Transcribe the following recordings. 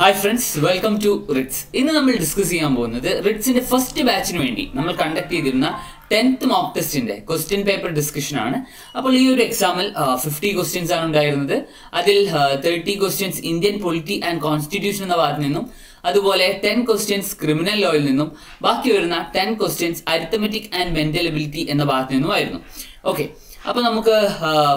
Hi friends welcome to Ritz ഇന്ന് നമ്മൾ discuss ചെയ്യാൻ പോകുന്നത് റിറ്റ്സിന്റെ ഫസ്റ്റ് ബാച്ചിന് വേണ്ടി നമ്മൾ കണ്ടക്ട് ചെയ്തിരുന്ന ടെൻത്ത് മോക്ക് ടെസ്റ്റിന്റെ ക്വസ്റ്റ്യൻ പേപ്പർ ഡിസ്കഷൻ ആണ്. അപ്പോൾ ഈ ഒരു എക്സാമിൽ ഫിഫ്റ്റി ക്വസ്റ്റ്യൻസ് ആണ് ഉണ്ടായിരുന്നത്. അതിൽ thirty questions Indian polity and constitution എന്ന ഭാഗത്ത് നിന്നും അതുപോലെ ടെൻ ക്വസ്റ്റ്യൻസ് ക്രിമിനൽ ലോയിൽ നിന്നും ബാക്കി വരുന്ന ten questions arithmetic and mental ability എന്ന ഭാഗത്ത് നിന്നുമായിരുന്നു. ഓക്കെ അപ്പോൾ നമുക്ക്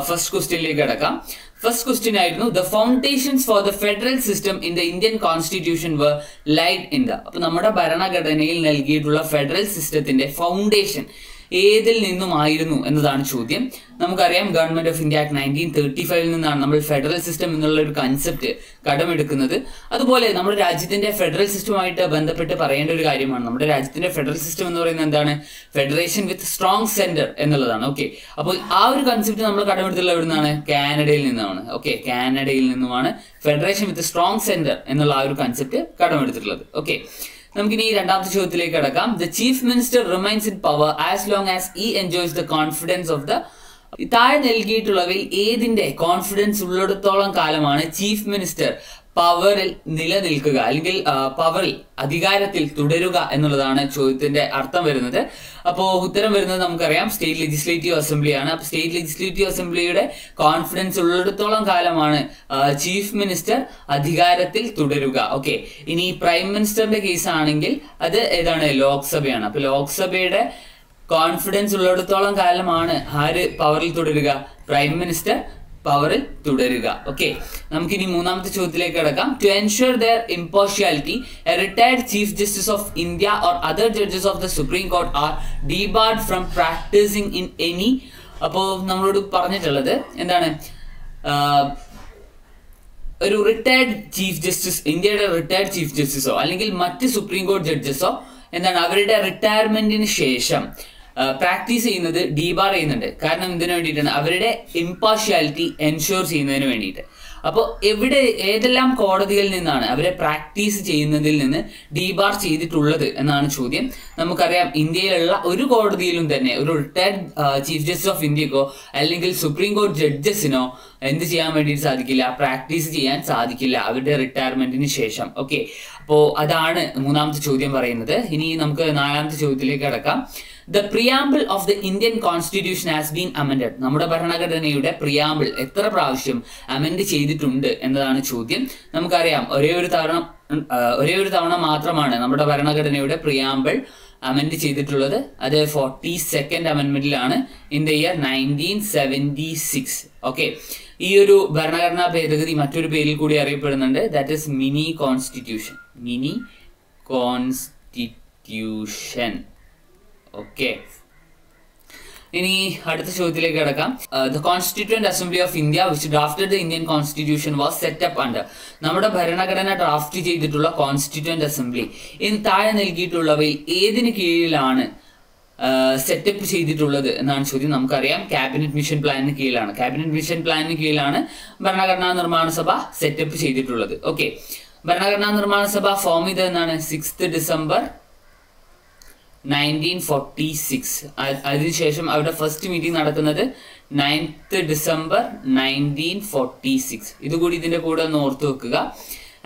ഫസ്റ്റ് ക്വസ്റ്റ്യനിലേക്ക് കിടക്കാം. ഫസ്റ്റ് ക്വസ്റ്റ്യൻ ആയിരുന്നു the foundations for the federal system in the Indian constitution were laid in the അപ്പൊ നമ്മുടെ ഭരണഘടനയിൽ നൽകിയിട്ടുള്ള ഫെഡറൽ സിസ്റ്റത്തിന്റെ ഫൗണ്ടേഷൻ ഏതിൽ നിന്നുമായിരുന്നു എന്നതാണ് ചോദ്യം. നമുക്കറിയാം government of India act nineteen thirty ഫൈവിൽ നിന്നാണ് നമ്മൾ ഫെഡറൽ സിസ്റ്റം എന്നുള്ള ഒരു കൺസെപ്റ്റ് കടമെടുക്കുന്നത്. അതുപോലെ നമ്മുടെ രാജ്യത്തിന്റെ ഫെഡറൽ സിസ്റ്റമായിട്ട് ബന്ധപ്പെട്ട് പറയേണ്ട ഒരു കാര്യമാണ്. നമ്മുടെ രാജ്യത്തിന്റെ ഫെഡറൽ സിസ്റ്റം എന്ന് പറയുന്നത് എന്താണ്? ഫെഡറേഷൻ വിത്ത് സ്ട്രോങ് സെന്റർ എന്നുള്ളതാണ്. ഓക്കെ അപ്പോൾ ആ ഒരു കൺസെപ്റ്റ് നമ്മൾ കടമെടുത്തുള്ള എവിടെ നിന്നാണ് കാനഡയിൽ നിന്നാണ്. ഓക്കെ കാനഡയിൽ നിന്നുമാണ് ഫെഡറേഷൻ വിത്ത് സ്ട്രോങ് സെന്റർ എന്നുള്ള ആ ഒരു കൺസെപ്റ്റ് കടമെടുത്തിട്ടുള്ളത്. ഓക്കെ നമുക്കിനി രണ്ടാമത്തെ ചോദ്യത്തിലേക്ക് കിടക്കാം. The chief minister remains in power as long as he enjoys the confidence of the താഴെ നൽകിയിട്ടുള്ളവയിൽ ഏതിന്റെ കോൺഫിഡൻസ് ഉള്ളിടത്തോളം കാലമാണ് ചീഫ് മിനിസ്റ്റർ പവറിൽ നിലനിൽക്കുക അല്ലെങ്കിൽ പവറിൽ അധികാരത്തിൽ തുടരുക എന്നുള്ളതാണ് ചോദ്യത്തിന്റെ അർത്ഥം വരുന്നത്. അപ്പോൾ ഉത്തരം വരുന്നത് നമുക്കറിയാം സ്റ്റേറ്റ് ലെജിസ്ലേറ്റീവ് അസംബ്ലിയാണ്. അപ്പോൾ സ്റ്റേറ്റ് ലെജിസ്ലേറ്റീവ് അസംബ്ലിയുടെ കോൺഫിഡൻസ് ഉള്ളിടത്തോളം കാലമാണ് ചീഫ് മിനിസ്റ്റർ അധികാരത്തിൽ തുടരുക. ഓക്കെ ഇനി പ്രൈം മിനിസ്റ്ററിന്റെ കേസ് ആണെങ്കിൽ അത് ഏതാണ്? ലോക്സഭയാണ്. അപ്പോൾ ലോക്സഭയുടെ കോൺഫിഡൻസ് ഉള്ളിടത്തോളം കാലമാണ് ആര് പവറിൽ തുടരുക? പ്രൈം മിനിസ്റ്റർ പവറിൽ തുടരുക. ഓക്കെ നമുക്കിനി മൂന്നാമത്തെ ചോദ്യത്തിലേക്ക് കിടക്കാം. To ensure their impartiality a retired chief justice of India or other judges of the supreme court are debarred from practising in any അപ്പോൾ നമ്മളോട് പറഞ്ഞിട്ടുള്ളത് എന്താണ്? ഒരു റിട്ടയർഡ് ചീഫ് ജസ്റ്റിസ് ഇന്ത്യയുടെ റിട്ടയർഡ് ചീഫ് ജസ്റ്റിസോ അല്ലെങ്കിൽ മറ്റ് സുപ്രീം കോർട്ട് ജഡ്ജസോ എന്താണ്? അവരുടെ റിട്ടയർമെന്റിന് ശേഷം പ്രാക്ടീസ് ചെയ്യുന്നത് ഡീബാർ ചെയ്യുന്നുണ്ട്. കാരണം എന്തിനു വേണ്ടിയിട്ടാണ്? അവരുടെ ഇമ്പാർഷ്യാലിറ്റി എൻഷുർ ചെയ്യുന്നതിന് വേണ്ടിയിട്ട്. അപ്പോൾ എവിടെ ഏതെല്ലാം കോടതികളിൽ നിന്നാണ് അവരെ പ്രാക്ടീസ് ചെയ്യുന്നതിൽ നിന്ന് ഡീബാർ ചെയ്തിട്ടുള്ളത് എന്നാണ് ചോദ്യം. നമുക്കറിയാം ഇന്ത്യയിലുള്ള ഒരു കോടതിയിലും തന്നെ ഒരു റിട്ടയർഡ് ചീഫ് ജസ്റ്റിസ് ഓഫ് ഇന്ത്യക്കോ അല്ലെങ്കിൽ സുപ്രീം കോടതി ജഡ്ജസിനോ എന്ത് ചെയ്യാൻ വേണ്ടിയിട്ട് സാധിക്കില്ല പ്രാക്ടീസ് ചെയ്യാൻ സാധിക്കില്ല അവരുടെ റിട്ടയർമെന്റിന് ശേഷം. ഓക്കെ. അപ്പോൾ അതാണ് മൂന്നാമത്തെ ചോദ്യം പറയുന്നത്. ഇനി നമുക്ക് നാലാമത്തെ ചോദ്യത്തിലേക്ക് കടക്കാം. The preamble of the Indian constitution has been amended. നമ്മുടെ ഭരണഘടനയുടെ പ്രിയാമ്പിൾ എത്ര പ്രാവശ്യം അമെൻഡ് ചെയ്തിട്ടുണ്ട് എന്നതാണ് ചോദ്യം. നമുക്കറിയാം ഒരേ ഒരു തവണ ഒരേ ഒരു തവണ മാത്രമാണ് നമ്മുടെ ഭരണഘടനയുടെ പ്രിയാമ്പിൾ അമെൻഡ് ചെയ്തിട്ടുള്ളത്. അത് forty second അമെൻമെന്റിലാണ് in the year nineteen seventy six okay ഈ ഒരു ഭരണഘടനാ ഭേദഗതി മറ്റൊരു പേരിൽ കൂടി അറിയപ്പെടുന്നുണ്ട്. That is mini constitution mini constitution okay ഇനി അടുത്ത ചോദ്യത്തിലേക്ക് കിടക്കാം. The constituent assembly of India which drafted the Indian constitution was set up under നമ്മുടെ ഭരണഘടന ഡ്രാഫ്റ്റ് ചെയ്തിട്ടുള്ള കോൺസ്റ്റിറ്റ്യൂന്റ് അസംബ്ലി ഇൻ താഴെ നൽകിയിട്ടുള്ളവയിൽ ഏതിന് കീഴിലാണ് സെറ്റപ്പ് ചെയ്തിട്ടുള്ളത് എന്നാണ് ചോദ്യം നമുക്കറിയാം. ക്യാബിനറ്റ് മിഷൻ പ്ലാനിന് കീഴിലാണ്. ക്യാബിനറ്റ് മിഷൻ പ്ലാനിന് കീഴിലാണ് ഭരണഘടനാ നിർമ്മാണ സഭ സെറ്റപ്പ് ചെയ്തിട്ടുള്ളത്. ഓക്കെ ഭരണഘടനാ നിർമ്മാണ സഭ ഫോം ചെയ്തതെന്നാണ് sixth December nineteen forty six അതിനുശേഷം അവരുടെ ഫസ്റ്റ് മീറ്റിംഗ് നടക്കുന്നത് ninth December nineteen forty six ഇതുകൂടി ഇതിന്റെ കൂടെ ഒന്ന് ഓർത്ത് വെക്കുക.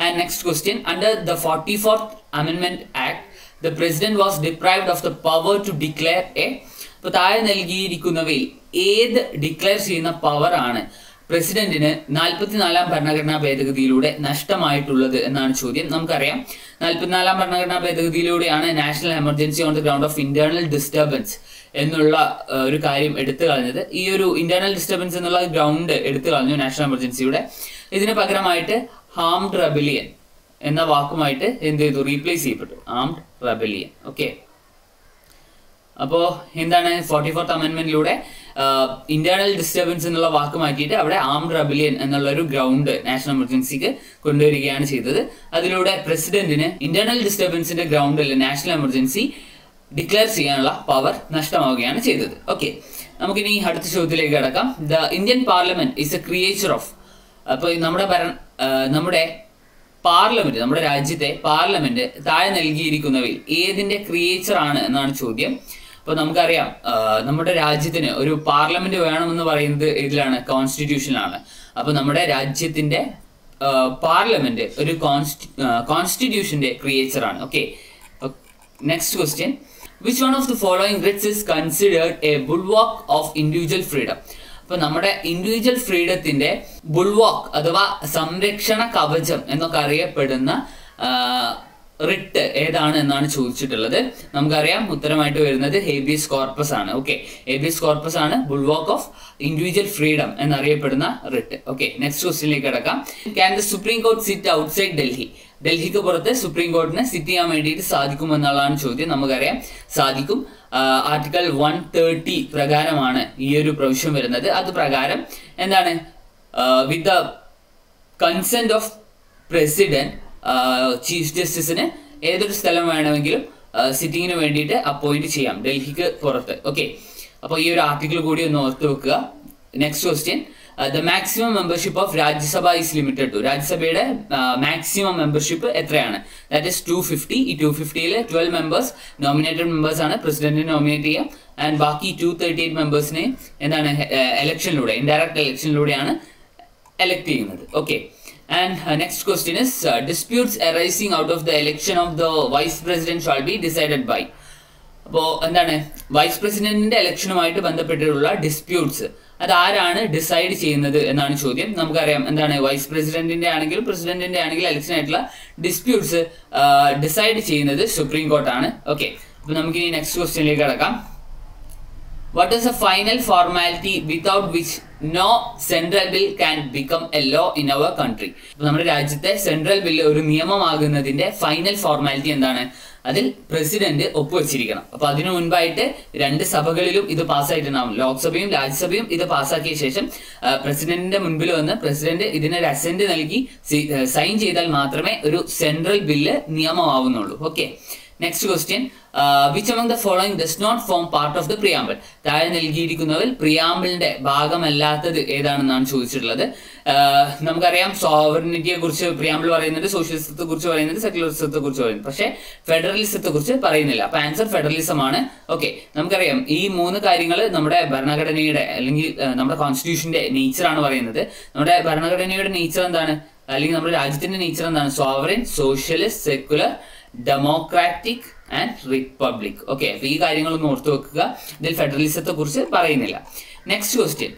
And next question under the forty fourth അമെൻമെന്റ് act the president was deprived of the power to declare a അപ്പോൾ താഴെ നൽകിയിരിക്കുന്നവയിൽ ഏത് ഡിക്ലെയർ ചെയ്യുന്ന പവർ ആണ്? പ്രസിഡന്റിന് നാൽപ്പത്തിനാലാം ഭരണഘടനാ ഭേദഗതിയിലൂടെ നഷ്ടമായിട്ടുള്ളത് എന്നാണ് ചോദ്യം. നമുക്കറിയാം. നാൽപ്പത്തിനാലാം ഭരണഘടനാ ഭേദഗതിയിലൂടെയാണ് national emergency on the ground of internal disturbance എന്നുള്ള ഒരു കാര്യം എടുത്തു കളഞ്ഞത്. ഈ ഒരു ഇന്റേണൽ ഡിസ്റ്റർബൻസ് എന്നുള്ള ഗ്രൗണ്ട് എടുത്തു കളഞ്ഞു നാഷണൽ എമർജൻസിയുടെ. ഇതിന് പകരമായിട്ട് ഹാംഡ് റബിലിയൻ എന്ന വാക്കുമായിട്ട് എന്ത് ചെയ്തു? റീപ്ലേസ് ചെയ്യപ്പെട്ടു. Armed rebellion. ഓക്കെ. അപ്പോൾ എന്താണ് ഫോർട്ടി ഫോർത്ത് അമെന്റ്മെന്റിലൂടെ ഇന്റേണൽ ഡിസ്റ്റർബൻസ് എന്നുള്ള വാക്ക് മാറ്റിയിട്ട് അവിടെ ആംഡ് റബിലിയൻ എന്നുള്ള ഒരു ഗ്രൗണ്ട് നാഷണൽ എമർജൻസിക്ക് കൊണ്ടുവരികയാണ് ചെയ്തത്. അതിലൂടെ പ്രസിഡന്റിന് ഇന്റേണൽ ഡിസ്റ്റർബൻസിന്റെ ഗ്രൗണ്ടിൽ നാഷണൽ എമർജൻസി ഡിക്ലെയർ ചെയ്യാനുള്ള പവർ നഷ്ടമാവുകയാണ് ചെയ്തത്. ഓക്കെ നമുക്കിനി അടുത്ത ചോദ്യത്തിലേക്ക് കിടക്കാം. The Indian parliament is a creature of അപ്പോൾ നമ്മുടെ ഭരണ നമ്മുടെ പാർലമെന്റ് നമ്മുടെ രാജ്യത്തെ പാർലമെന്റ് താഴെ നൽകിയിരിക്കുന്നവയിൽ ഏതിന്റെ ക്രിയേച്ചർ ആണ് എന്നാണ് ചോദ്യം. അപ്പോൾ നമുക്കറിയാം നമ്മുടെ രാജ്യത്തിന് ഒരു പാർലമെന്റ് വേണമെന്ന് പറയുന്നത് ഇതിലാണ് കോൺസ്റ്റിറ്റ്യൂഷനിലാണ് അപ്പോൾ നമ്മുടെ രാജ്യത്തിന്റെ പാർലമെന്റ് ഒരു കോൺസ്റ്റി കോൺസ്റ്റിറ്റ്യൂഷന്റെ ക്രിയേറ്റർ ആണ് okay next question which one of the following writs is considered a bulwark of individual freedom അപ്പൊ നമ്മുടെ ഇൻഡിവിജ്വൽ ഫ്രീഡത്തിന്റെ ബുൾവാക്ക് അഥവാ സംരക്ഷണ കവചം എന്നൊക്കെ അറിയപ്പെടുന്ന റിട്ട് ഏതാണ് എന്നാണ് ചോദിച്ചിട്ടുള്ളത്. നമുക്കറിയാം ഉത്തരമായിട്ട് വരുന്നത് ഹേബിയസ് കോർപ്പസ് ആണ്. ഓക്കെ ഹേബിയസ് കോർപ്പസ് ആണ് ബുൾവാക്ക് ഓഫ് ഇൻഡിവിജ്വൽ ഫ്രീഡം എന്നറിയപ്പെടുന്ന റിട്ട് ഓക്കെ നെക്സ്റ്റ് ക്വസ്റ്റ്യനിലേക്ക് കിടക്കാം. Can the supreme court sit outside Delhi ഡൽഹിക്ക് പുറത്ത് സുപ്രീം കോർട്ടിന് സിറ്റ് ചെയ്യാൻ വേണ്ടിയിട്ട് സാധിക്കും എന്നുള്ളതാണ് ചോദ്യം. നമുക്കറിയാം സാധിക്കും. ആർട്ടിക്കൽ വൺ തേർട്ടി പ്രകാരമാണ് ഈ ഒരു പ്രൊവിഷൻ വരുന്നത്. അത് പ്രകാരം എന്താണ്? With the consent of president chief ജസ്റ്റിസിന് ഏതൊരു സ്ഥലം വേണമെങ്കിലും സിറ്റിങ്ങിന് വേണ്ടിയിട്ട് അപ്പോയിന്റ് ചെയ്യാം ഡൽഹിക്ക് പുറത്ത്. ഓക്കെ അപ്പോൾ ഈ ഒരു ആർട്ടിക്കിൾ കൂടി ഒന്ന് ഓർത്ത് വെക്കുക. Next question the maximum membership of Rajya Sabha is limited to രാജ്യസഭയുടെ maximum membership എത്രയാണ്? ദാറ്റ് ഇസ് ടു ഫിഫ്റ്റി ഈ ടു ഫിഫ്റ്റിയിൽ ട്വൽവ് മെമ്പേഴ്സ് നോമിനേറ്റഡ് മെമ്പേഴ്സ് ആണ്. പ്രസിഡന്റിനെ നോമിനേറ്റ് ചെയ്യാം. ആൻഡ് ബാക്കി ടു തേർട്ടി എയ്റ്റ് മെമ്പേഴ്സിനെ എന്താണ് ഇലക്ഷനിലൂടെ ഇൻഡയറക്റ്റ് ഇലക്ഷനിലൂടെയാണ് എലക്ട് ചെയ്യുന്നത്. Okay and question is uh, disputes arising out of the election of the vice president shall be decided by. അപ്പോൾ എന്താണ്? വൈസ് പ്രസിഡന്റിന്റെ ഇലക്ഷനുമായിട്ട് ബന്ധപ്പെട്ടിട്ടുള്ള ഡിസ്പ്യൂട്ട്സ് അത് ആരാണ് ഡിസൈഡ് ചെയ്യുന്നത് എന്നാണ് ചോദ്യം. നമുക്കറിയാം എന്താണ് വൈസ് പ്രസിഡന്റിന്റെ ആണെങ്കിലും പ്രസിഡന്റിന്റെ ആണെങ്കിലും ഇലക്ഷൻ ആയിട്ടുള്ള ഡിസ്പ്യൂട്ട്സ് ഡിസൈഡ് ചെയ്യുന്നത് സുപ്രീം കോർട്ടാണ് ഓക്കെ അപ്പോൾ നമുക്ക് ഇനി നെക്സ്റ്റ് ക്വസ്റ്റ്യനിലേക്ക് കടക്കാം. What is a final formality without which no central bill can become a law in our country? നമ്മുടെ രാജ്യത്തെ സെൻട്രൽ ബില്ല് ഒരു നിയമമാകുന്നതിന്റെ ഫൈനൽ ഫോർമാലിറ്റി എന്താണ്? അതിൽ പ്രസിഡന്റ് ഒപ്പുവെച്ചിരിക്കണം. അപ്പൊ അതിനു മുൻപായിട്ട് രണ്ട് സഭകളിലും ഇത് പാസ്സായിട്ടുണ്ടാവും. ലോക്സഭയും രാജ്യസഭയും ഇത് പാസ്സാക്കിയ ശേഷം പ്രസിഡന്റിന്റെ മുൻപിൽ വന്ന് പ്രസിഡന്റ് ഇതിനൊരു അസെന്റ് നൽകി സൈൻ ചെയ്താൽ മാത്രമേ ഒരു central bill നിയമമാവുന്നുള്ളൂ. Okay next question which among the following does not form part of the preamble താഴെ നൽകിയിരിക്കുന്നവരിൽ പ്രിയാമ്പിളിന്റെ ഭാഗമല്ലാത്തത് ഏതാണെന്നാണ് ചോദിച്ചിട്ടുള്ളത്. നമുക്കറിയാം സോവറിനിറ്റിയെ കുറിച്ച് പ്രിയാമ്പിൾ പറയുന്നുണ്ട് സോഷ്യലിസത്തെ കുറിച്ച് പറയുന്നുണ്ട് സെക്യുലറിസത്തെ കുറിച്ച് പറയുന്നുണ്ട്. പക്ഷേ ഫെഡറലിസത്തെ കുറിച്ച് പറയുന്നില്ല. അപ്പൊ ആൻസർ ഫെഡറലിസം ആണ്. ഓക്കെ നമുക്കറിയാം ഈ മൂന്ന് കാര്യങ്ങൾ നമ്മുടെ ഭരണഘടനയുടെ അല്ലെങ്കിൽ നമ്മുടെ കോൺസ്റ്റിറ്റ്യൂഷന്റെ നേച്ചർ ആണ് പറയുന്നത്. നമ്മുടെ ഭരണഘടനയുടെ നേച്ചർ എന്താണ്? അല്ലെങ്കിൽ നമ്മുടെ രാജ്യത്തിന്റെ നേച്ചർ എന്താണ്? Sovereign socialist secular democratic and republic okay അപ്പൊ ഈ കാര്യങ്ങളൊന്നും ഓർത്തു വെക്കുക. ഇതിൽ ഫെഡറലിസത്തെ കുറിച്ച് പറയുന്നില്ല. Next question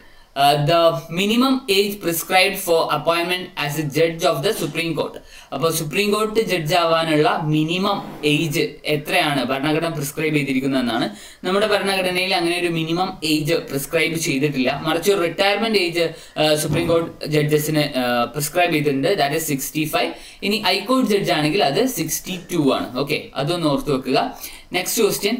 the minimum age prescribed for appointment as a judge of the supreme court അപ്പോൾ സുപ്രീം കോർട്ട് ജഡ്ജ് ആവാനുള്ള മിനിമം ഏജ് എത്രയാണ് ഭരണഘടന പ്രിസ്ക്രൈബ് ചെയ്തിരിക്കുന്നതെന്നാണ്. നമ്മുടെ ഭരണഘടനയിൽ അങ്ങനെ ഒരു മിനിമം ഏജ് പ്രിസ്ക്രൈബ് ചെയ്തിട്ടില്ല. മറിച്ച് റിട്ടയർമെന്റ് ഏജ് സുപ്രീം കോർട്ട് ജഡ്ജസിന് പ്രിസ്ക്രൈബ് ചെയ്തിട്ടുണ്ട്. ദാറ്റ് ഇസ് സിക്സ്റ്റി ഫൈവ് ഇനി ഹൈക്കോടതി ജഡ്ജ് ആണെങ്കിൽ അത് സിക്സ്റ്റി ടു ആണ്. ഓക്കെ അതൊന്ന് ഓർത്ത് വെക്കുക. Next question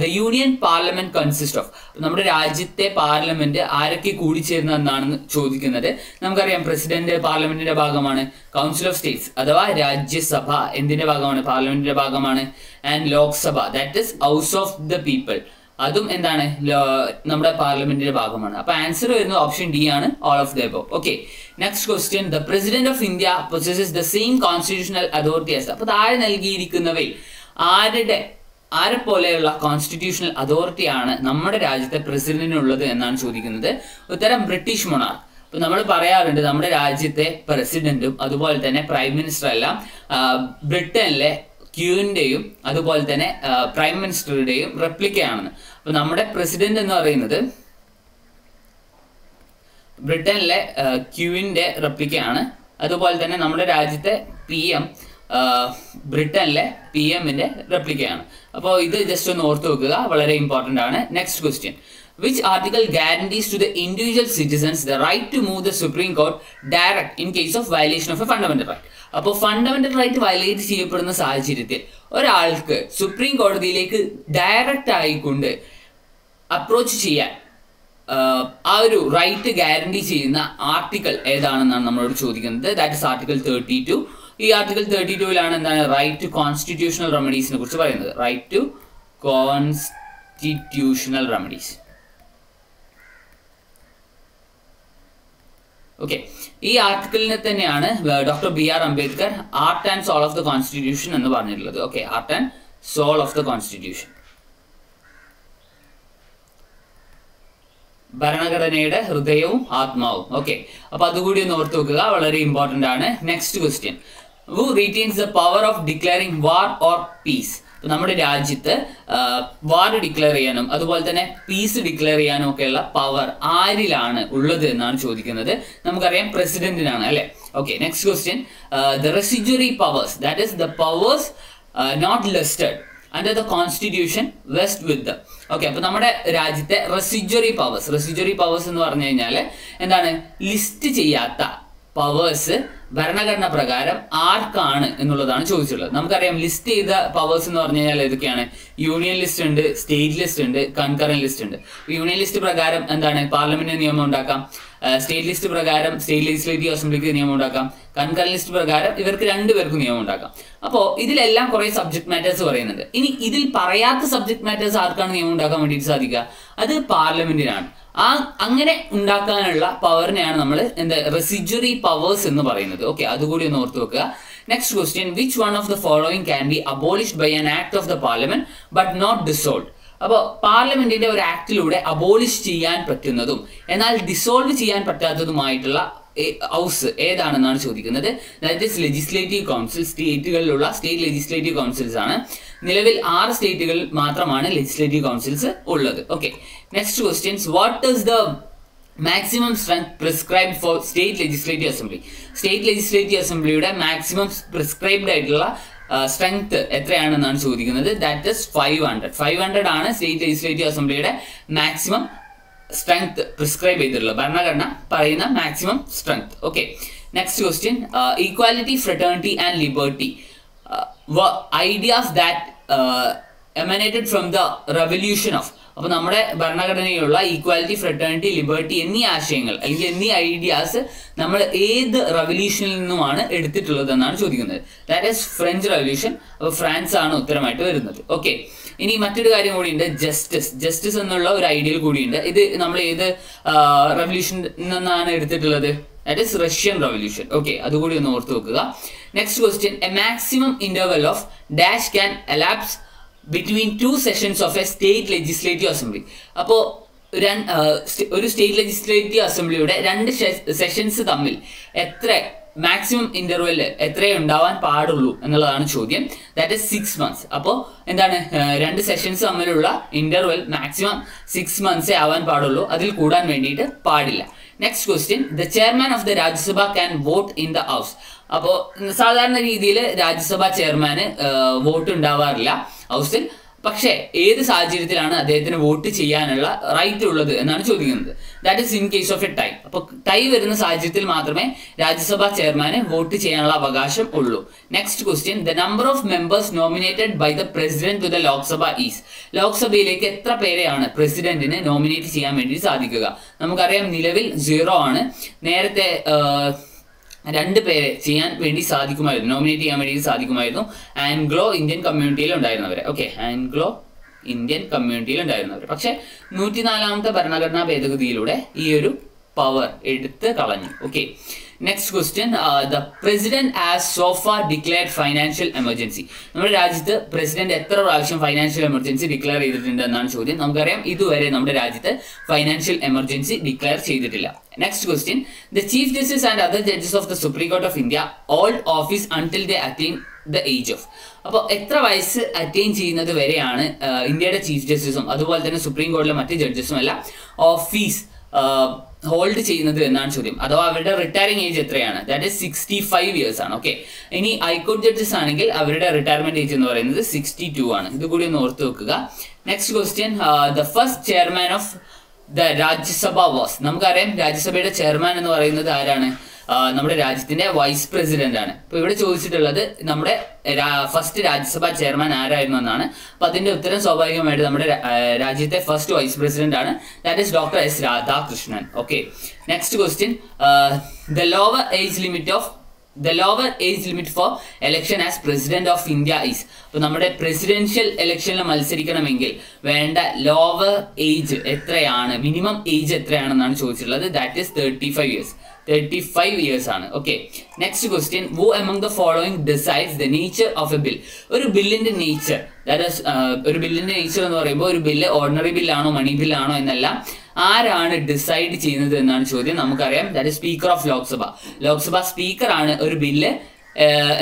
the union parliament consist of നമ്മുടെ രാജ്യത്തെ പാർലമെന്റ് ആരൊക്കെ കൂടിച്ചേരുന്നതെന്നാണ് ചോദിക്കുന്നത്. നമുക്കറിയാം പ്രസിഡന്റ് പാർലമെന്റിന്റെ ഭാഗമാണ് കൗൺസിൽ ഓഫ് സ്റ്റേറ്റ്സ് അഥവാ രാജ്യസഭ എന്തിന്റെ ഭാഗമാണ് പാർലമെന്റിന്റെ ഭാഗമാണ് and Lok Sabha that is house of the people അതും എന്താണ് നമ്മുടെ പാർലമെന്റിന്റെ ഭാഗമാണ്. അപ്പൊ ആൻസർ വരുന്നത് ഓപ്ഷൻ ഡി ആണ് all of the above okay next question the president of India possesses the same constitutional authority as അപ്പൊ താഴെ നൽകിയിരിക്കുന്നവയിൽ ആരുടെ ആരെ പോലെയുള്ള കോൺസ്റ്റിറ്റ്യൂഷണൽ അതോറിറ്റിയാണ് നമ്മുടെ രാജ്യത്തെ പ്രസിഡന്റിനുള്ളത് എന്നാണ് ചോദിക്കുന്നത്. ഉത്തരം ബ്രിട്ടീഷ് മൊണാർക്ക് ഇപ്പൊ നമ്മൾ പറയാറുണ്ട് നമ്മുടെ രാജ്യത്തെ പ്രസിഡന്റും അതുപോലെ തന്നെ പ്രൈം മിനിസ്റ്റർ എല്ലാം ബ്രിട്ടനിലെ ക്യൂവിന്റെയും അതുപോലെ തന്നെ പ്രൈം മിനിസ്റ്ററുടെയും റെപ്ലിക്കയാണെന്ന് അപ്പൊ നമ്മുടെ പ്രസിഡന്റ് എന്ന് പറയുന്നത് ബ്രിട്ടനിലെ ക്യൂവിന്റെ റെപ്ലിക്കയാണ് അതുപോലെ തന്നെ നമ്മുടെ രാജ്യത്തെ പി എം ബ്രിട്ടനിലെ പി എമ്മിന്റെ റെപ്ലിക്കയാണ് അപ്പോൾ ഇത് ജസ്റ്റ് ഒന്ന് ഓർത്ത് വെക്കുക വളരെ ഇമ്പോർട്ടന്റ് ആണ്. Next question which article guarantees to the individual citizens the right to move the supreme court direct in case of violation of a fundamental right അപ്പോൾ ഫണ്ടമെന്റൽ റൈറ്റ് വയലേറ്റ് ചെയ്യപ്പെടുന്ന സാഹചര്യത്തിൽ ഒരാൾക്ക് സുപ്രീം കോടതിയിലേക്ക് ഡയറക്റ്റ് ആയിക്കൊണ്ട് approach ചെയ്യാൻ ആ ഒരു right guarantee ചെയ്യുന്ന ആർട്ടിക്കിൾ ഏതാണെന്നാണ് നമ്മളോട് ചോദിക്കുന്നത്. That is article thirty two ഈ ആർട്ടിക്കിൾ തേർട്ടി ടുവിലാണ് എന്താണ് റൈറ്റ് ടു കോൺസ്റ്റിറ്റ്യൂഷണൽ റെമഡീസിനെ കുറിച്ച് പറയുന്നത്. Right to constitutional remedies okay ഈ ആർട്ടിക്കിളിനെ തന്നെയാണ് doctor B R Ambedkar heart and soul of the constitution എന്ന് പറഞ്ഞിട്ടുള്ളത്. Okay heart and soul of the constitution ഭരണഘടനയുടെ ഹൃദയവും ആത്മാവും. ഓക്കെ അപ്പൊ അതുകൂടി ഒന്ന് ഓർത്ത് വെക്കുക. വളരെ ഇമ്പോർട്ടന്റ് ആണ്. Next question who retains the power of declaring war or peace നമ്മുടെ രാജ്യത്ത് വാർ ഡിക്ലെയർ ചെയ്യാനും അതുപോലെ തന്നെ പീസ് ഡിക്ലെയർ ചെയ്യാനും ഒക്കെയുള്ള പവർ ആരിലാണ് ഉള്ളത് എന്നാണ് ചോദിക്കുന്നത്. നമുക്കറിയാം പ്രസിഡന്റിനാണ് അല്ലെ? Okay next question the residuary powers that is the powers not listed under the constitution vest with okay അപ്പൊ നമ്മുടെ രാജ്യത്തെ റെസിജറി പവേഴ്സ് റെസിജറി പവേഴ്സ് എന്ന് പറഞ്ഞു കഴിഞ്ഞാൽ എന്താണ്? ലിസ്റ്റ് ചെയ്യാത്ത പവേഴ്സ് ഭരണഘടന പ്രകാരം ആർക്കാണ് എന്നുള്ളതാണ് ചോദിച്ചുള്ളത് നമുക്കറിയാം ലിസ്റ്റ് ചെയ്ത പവേഴ്സ് എന്ന് പറഞ്ഞു കഴിഞ്ഞാൽ ഏതൊക്കെയാണ്? യൂണിയൻ ലിസ്റ്റ് ഉണ്ട് സ്റ്റേറ്റ് ലിസ്റ്റ് ഉണ്ട് കൺകറന്റ് ലിസ്റ്റ് ഉണ്ട്. യൂണിയൻ ലിസ്റ്റ് പ്രകാരം എന്താണ്? പാർലമെന്റ് നിയമം ഉണ്ടാക്കാം. സ്റ്റേറ്റ് ലിസ്റ്റ് പ്രകാരം സ്റ്റേറ്റ് ലെജിസ്ലേറ്റീവ് അസംബ്ലിക്ക് നിയമം ഉണ്ടാക്കാം. കൺകറൻ ലിസ്റ്റ് പ്രകാരം ഇവർക്ക് രണ്ടുപേർക്കും നിയമം ഉണ്ടാക്കാം. അപ്പോൾ ഇതിലെല്ലാം കുറേ സബ്ജക്ട് മാറ്റേഴ്സ് പറയുന്നുണ്ട്. ഇനി ഇതിൽ പറയാത്ത സബ്ജക്ട് മാറ്റേഴ്സ് ആർക്കാണ് നിയമം ഉണ്ടാക്കാൻ വേണ്ടിയിട്ട് സാധിക്കുക? അത് പാർലമെന്റിനാണ്. ആ അങ്ങനെ ഉണ്ടാക്കാനുള്ള പവറിനെയാണ് നമ്മൾ എന്താ റെസിജറി പവേഴ്സ് എന്ന് പറയുന്നത്. ഓക്കെ അതുകൂടി ഒന്ന് ഓർത്ത് വെക്കുക. Next question which one of the following can be abolished by an act of the parliament but not dissolve അപ്പോൾ പാർലമെന്റിന്റെ ഒരു ആക്ടിലൂടെ അബോളിഷ് ചെയ്യാൻ പറ്റുന്നതും എന്നാൽ ഡിസോൾവ് ചെയ്യാൻ പറ്റാത്തതുമായിട്ടുള്ള ഹൗസ് ഏതാണെന്നാണ് ചോദിക്കുന്നത്? ദാറ്റ് ഇസ് ലെജിസ്ലേറ്റീവ് കൗൺസിൽ സ്റ്റേറ്റുകളിലുള്ള സ്റ്റേറ്റ് ലെജിസ്ലേറ്റീവ് കൗൺസിൽസ് ആണ്. നിലവിൽ ആറ് സ്റ്റേറ്റുകളിൽ മാത്രമാണ് ലെജിസ്ലേറ്റീവ് കൗൺസിൽസ് ഉള്ളത്. Okay next questions what is the maximum strength prescribe for state legislative assembly state legislative അസംബ്ലിയുടെ maximum prescribed ആയിട്ടുള്ള സ്ട്രെങ്ത് എത്രയാണെന്നാണ് ചോദിക്കുന്നത്? That is five hundred five hundred ആണ് സ്റ്റേറ്റ് ലെജിസ്ലേറ്റീവ് അസംബ്ലിയുടെ മാക്സിമം സ്ട്രെങ്ത് പ്രിസ്ക്രൈബ് ചെയ്തിട്ടുള്ളത്. ഭരണഘടന പറയുന്ന maximum strength okay next question equality fraternity and liberty ideas that emanated from the revolution of അപ്പോൾ നമ്മുടെ ഭരണഘടനയിലുള്ള ഈക്വാലിറ്റി ഫ്രട്ടേണിറ്റി ലിബർട്ടി എന്നീ ആശയങ്ങൾ അല്ലെങ്കിൽ എന്നീ ഐഡിയാസ് നമ്മൾ ഏത് റവല്യൂഷനിൽ നിന്നുമാണ് എടുത്തിട്ടുള്ളത് എന്നാണ് ചോദിക്കുന്നത്. ദാറ്റ് ഈസ് ഫ്രഞ്ച് റവല്യൂഷൻ അപ്പോൾ ഫ്രാൻസ് ആണ് ഉത്തരമായിട്ട് വരുന്നത്. ഓക്കെ ഇനി മറ്റൊരു കാര്യം കൂടിയുണ്ട് ജസ്റ്റിസ് ജസ്റ്റിസ് എന്നുള്ള ഒരു ഐഡിയൽ കൂടിയുണ്ട്. ഇത് നമ്മൾ ഏത് റവല്യൂഷൻ നിന്നാണ് എടുത്തിട്ടുള്ളത്? That is Russian revolution okay അതുകൂടി ഒന്ന് ഓർത്ത് വെക്കുക. Next question a maximum interval of dash can elapse between two sessions of a state legislative assembly അപ്പോൾ ഒരു സ്റ്റേറ്റ് ലെജിസ്ലേറ്റീവ് അസംബ്ലിയുടെ രണ്ട് സെഷൻസ് തമ്മിൽ എത്ര മാക്സിമം ഇന്റർവെൽ എത്രയേ ഉണ്ടാവാൻ പാടുള്ളൂ എന്നുള്ളതാണ് ചോദ്യം. ദാറ്റ് ഇസ് സിക്സ് മന്ത്സ് അപ്പോൾ എന്താണ്? രണ്ട് സെഷൻസ് തമ്മിലുള്ള ഇന്റർവെൽ മാക്സിമം സിക്സ് മന്ത്സേ ആവാൻ പാടുള്ളൂ. അതിൽ കൂടാൻ വേണ്ടിയിട്ട് പാടില്ല. Next question the chairman of the Rajya Sabha can vote in the house അപ്പോൾ സാധാരണ രീതിയിൽ രാജ്യസഭാ ചെയർമാന് വോട്ട് ഉണ്ടാവാറില്ല. ഹൗസിൽ പക്ഷേ ഏത് സാഹചര്യത്തിലാണ് അദ്ദേഹത്തിന് വോട്ട് ചെയ്യാനുള്ള റൈറ്റ് ഉള്ളത് എന്നാണ് ചോദിക്കുന്നത്. That is in case of a tie അപ്പോൾ ടൈ വരുന്ന സാഹചര്യത്തിൽ മാത്രമേ രാജ്യസഭാ ചെയർമാന് വോട്ട് ചെയ്യാനുള്ള അവകാശം ഉള്ളൂ. Next question the number of members nominated by the president to the Lok Sabha is ലോക്സഭയിലേക്ക് എത്ര പേരെയാണ് പ്രസിഡന്റിന് നോമിനേറ്റ് ചെയ്യാൻ വേണ്ടി സാധിക്കുക? നമുക്കറിയാം നിലവിൽ സീറോ ആണ്. നേരത്തെ രണ്ട് പേരെ ചെയ്യാൻ വേണ്ടി സാധിക്കുമായിരുന്നു നോമിനേറ്റ് ചെയ്യാൻ വേണ്ടി സാധിക്കുമായിരുന്നു. ആംഗ്ലോ ഇന്ത്യൻ കമ്മ്യൂണിറ്റിയിൽ ഉണ്ടായിരുന്നവരെ. ഓക്കെ ആംഗ്ലോ ഇന്ത്യൻ കമ്മ്യൂണിറ്റിയിൽ ഉണ്ടായിരുന്നവർ പക്ഷെ നൂറ്റിനാലാമത്തെ ഭരണഘടനാ ഭേദഗതിയിലൂടെ ഈ ഒരു പവർ എടുത്ത് കളഞ്ഞു. Okay next question the president has so far declared financial emergency നമ്മുടെ രാജ്യത്ത് പ്രസിഡന്റ് എത്ര പ്രാവശ്യം ഫൈനാൻഷ്യൽ എമർജൻസി ഡിക്ലെയർ ചെയ്തിട്ടുണ്ട് എന്നാണ് ചോദ്യം. നമുക്കറിയാം ഇതുവരെ നമ്മുടെ രാജ്യത്ത് ഫൈനാൻഷ്യൽ എമർജൻസി ഡിക്ലെയർ ചെയ്തിട്ടില്ല. Next question the chief justice and other judges of the supreme court of India hold office until they attain the age of അപ്പോൾ എത്ര വയസ്സ് അറ്റൈൻ ചെയ്യുന്നത് വരെയാണ് ഇന്ത്യയുടെ ചീഫ് ജസ്റ്റിസും അതുപോലെ തന്നെ സുപ്രീം കോടതിയിലെ മറ്റ് ജഡ്ജസും എല്ലാം ഓഫീസ് ഹോൾഡ് ചെയ്യുന്നത് എന്നാണ് ചോദ്യം. അഥവാ അവരുടെ റിട്ടയറിംഗ് ഏജ് എത്രയാണ്? That is sixty five years ആണ്. ഓക്കെ ഇനി ഹൈക്കോർട്ട് ജഡ്ജസ് ആണെങ്കിൽ അവരുടെ റിട്ടയർമെന്റ് ഏജ് എന്ന് പറയുന്നത് സിക്സ്റ്റി ടു ആണ്. ഇത് കൂടി ഒന്ന് ഓർത്ത് വെക്കുക. Next question the first chairman of the Rajya Sabha was നമുക്കറിയാം രാജ്യസഭയുടെ ചെയർമാൻ എന്ന് പറയുന്നത് ആരാണ്? നമ്മുടെ രാജ്യത്തിന്റെ വൈസ് പ്രസിഡന്റ് ആണ്. ഇപ്പൊ ഇവിടെ ചോദിച്ചിട്ടുള്ളത് നമ്മുടെ ഫസ്റ്റ് രാജ്യസഭാ ചെയർമാൻ ആരായിരുന്നു എന്നാണ്. അപ്പൊ അതിന്റെ ഉത്തരം സ്വാഭാവികമായിട്ട് നമ്മുടെ രാജ്യത്തെ ഫസ്റ്റ് വൈസ് പ്രസിഡന്റ് ആണ്. That is doctor S Radhakrishnan okay next question the lower age limit of the lower age limit for election as president of India is അപ്പോൾ നമ്മുടെ പ്രസിഡൻഷ്യൽ ഇലക്ഷനിൽ മത്സരിക്കണമെങ്കിൽ വേണ്ട ലോവർ ഏജ് എത്രയാണ് മിനിമം ഏജ് എത്രയാണെന്നാണ് ചോദിച്ചിട്ടുള്ളത്. That is thirty five years thirty five years ആണ്. Okay next question who among the following decides the nature of a bill ഒരു ബില്ലിന്റെ നേച്ചർ ദാറ്റ് ഒരു ബില്ലിന്റെ നേച്ചർ എന്ന് പറയുമ്പോൾ ഒരു ബില്ല് ഓർഡിനറി ബില്ലാണോ മണി ബില്ലാണോ എന്നല്ല. ആരാണ് ഡിസൈഡ് ചെയ്യുന്നത് എന്നാണ് ചോദ്യം. നമുക്കറിയാം that speaker of Lok Sabha Lok Sabha speaker ആണ് ഒരു ബില്ല്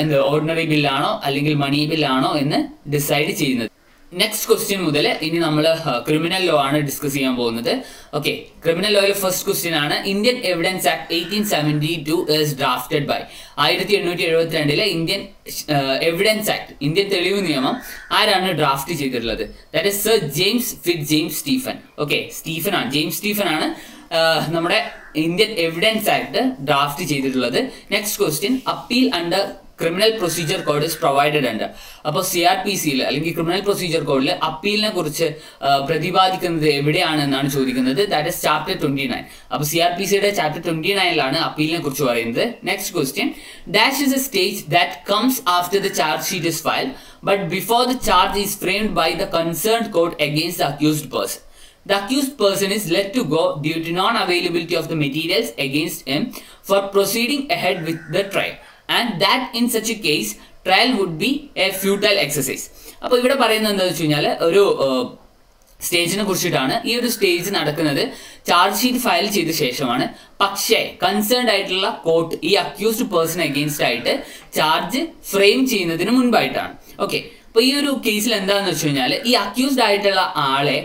എന്ത് ഓർഡിനറി ബില്ലാണോ അല്ലെങ്കിൽ മണി ബില്ലാണോ എന്ന് ഡിസൈഡ് ചെയ്യുന്നത്. നെക്സ്റ്റ് ക്വസ്റ്റ്യൻ മുതൽ ഇനി നമ്മൾ ക്രിമിനൽ ലോ ആണ് ഡിസ്കസ് ചെയ്യാൻ പോകുന്നത്. ഓക്കെ ക്രിമിനൽ ലോയിലെ ഫസ്റ്റ് ക്വസ്റ്റ്യൻ ആണ്. Indian evidence act eighteen seventy two is drafted by ആയിരത്തി എണ്ണൂറ്റി എഴുപത്തി രണ്ടിലെ ഇന്ത്യൻ എവിഡൻസ് ആക്ട് ഇന്ത്യൻ തെളിവ് നിയമം ആരാണ് ഡ്രാഫ്റ്റ് ചെയ്തിട്ടുള്ളത്? That is sir James fitz James Stephen okay Stephen ആണ്. ജെയിംസ് സ്റ്റീഫൻ ആണ് നമ്മുടെ ഇന്ത്യൻ എവിഡൻസ് ആക്ട് ഡ്രാഫ്റ്റ് ചെയ്തിട്ടുള്ളത്. Next question appeal under criminal procedure code is provided ഉണ്ട് അപ്പോൾ സി ആർ പി സിയിൽ അല്ലെങ്കിൽ ക്രിമിനൽ പ്രൊസീജിയർ കോഡിൽ അപ്പീലിനെ കുറിച്ച് പ്രതിപാദിക്കുന്നത് എവിടെയാണ് എന്നാണ് ചോദിക്കുന്നത്. That is chapter twenty nine അപ്പോൾ സി ആർ പി സിയുടെ ചാപ്റ്റർ ട്വന്റി നയനിലാണ് അപ്പീലിനെ കുറിച്ച് പറയുന്നത്. Next question dash is a stage that comes after the charge sheet is file but before the charge is framed by the concern court against the accused person The accused person is let to go due to non-availability of the materials against him for proceeding ahead with the trial. And that in such a case trial would be a futile exercise അപ്പോൾ ഇവിടെ പറയുന്നത് എന്താണെന്ന് വെച്ച് കഴിഞ്ഞാൽ ഒരു സ്റ്റേജിനെ കുറിച്ചിട്ടാണ്. ഈ ഒരു സ്റ്റേജ് നടക്കുന്നത് ചാർജ് ഷീറ്റ് ഫയൽ ചെയ്ത ശേഷമാണ്. പക്ഷേ കൺസേൺഡ് ആയിട്ടുള്ള കോർട്ട് ഈ അക്യൂസ്ഡ് പേഴ്സൺ അഗെയിൻസ്റ്റ് ആയിട്ട് ചാർജ് ഫ്രെയിം ചെയ്യുന്നതിന് മുൻപായിട്ടാണ്. ഓക്കെ അപ്പോൾ ഈ ഒരു കേസിൽ എന്താണെന്ന് വെച്ച് കഴിഞ്ഞാൽ ഈ അക്യൂസ്ഡ് ആയിട്ടുള്ള ആളെ